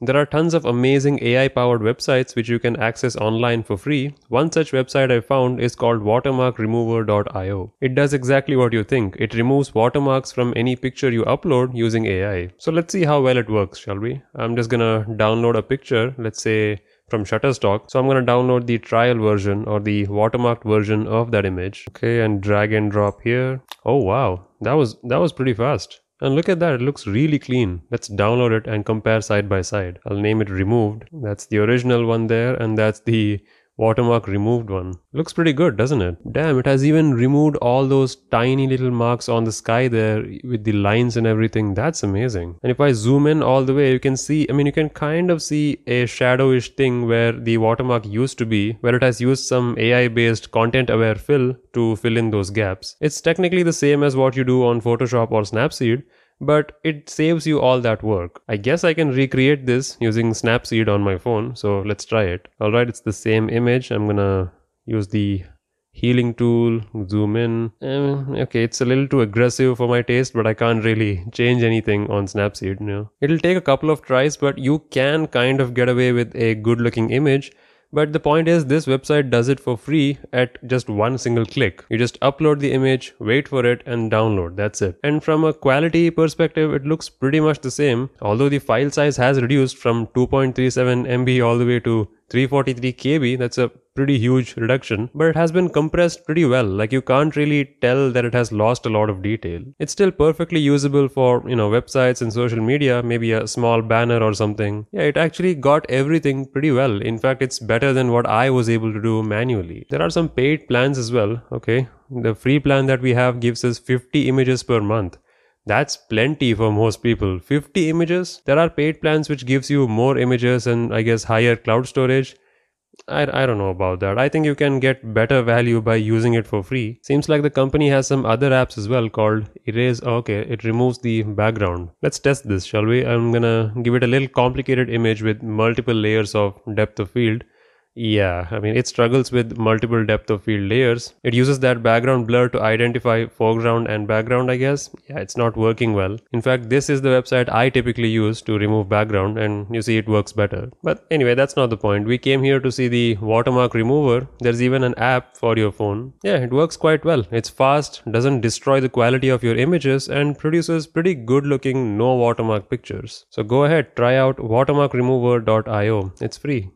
There are tons of amazing AI powered websites which you can access online for free. One such website I found is called watermarkremover.io. It does exactly what you think. It removes watermarks from any picture you upload using AI. So let's see how well it works, shall we? I'm just gonna download a picture, let's say from Shutterstock. So I'm going to download the trial version or the watermarked version of that image. Okay, and drag and drop here. Oh wow, that was that was pretty fast. And look at that, it looks really clean. Let's download it and compare side by side. I'll name it removed. That's the original one there and that's the watermark removed one. Looks pretty good, doesn't it? Damn, it has even removed all those tiny little marks on the sky there with the lines and everything. That's amazing. And if I zoom in all the way, you can see, I mean, you can kind of see a shadowish thing where the watermark used to be, where it has used some AI based content aware fill to fill in those gaps. It's technically the same as what you do on Photoshop or Snapseed, but it saves you all that work. I guess I can recreate this using Snapseed on my phone, so let's try it. Alright, it's the same image. I'm gonna use the healing tool, zoom in. Um, okay, it's a little too aggressive for my taste, but I can't really change anything on Snapseed. You know? It'll take a couple of tries, but you can kind of get away with a good looking image but the point is this website does it for free at just one single click. You just upload the image, wait for it and download. That's it. And from a quality perspective, it looks pretty much the same. Although the file size has reduced from 2.37 MB all the way to 343 KB, that's a pretty huge reduction, but it has been compressed pretty well. Like you can't really tell that it has lost a lot of detail. It's still perfectly usable for, you know, websites and social media, maybe a small banner or something. Yeah, it actually got everything pretty well. In fact, it's better than what I was able to do manually. There are some paid plans as well, okay? The free plan that we have gives us 50 images per month. That's plenty for most people. 50 images? There are paid plans which gives you more images and I guess higher cloud storage. I, I don't know about that. I think you can get better value by using it for free. Seems like the company has some other apps as well called Erase. Okay, it removes the background. Let's test this, shall we? I'm gonna give it a little complicated image with multiple layers of depth of field. Yeah, I mean, it struggles with multiple depth of field layers. It uses that background blur to identify foreground and background, I guess. Yeah, it's not working well. In fact, this is the website I typically use to remove background and you see it works better. But anyway, that's not the point. We came here to see the watermark remover. There's even an app for your phone. Yeah, it works quite well. It's fast, doesn't destroy the quality of your images and produces pretty good looking no watermark pictures. So go ahead, try out watermarkremover.io. It's free.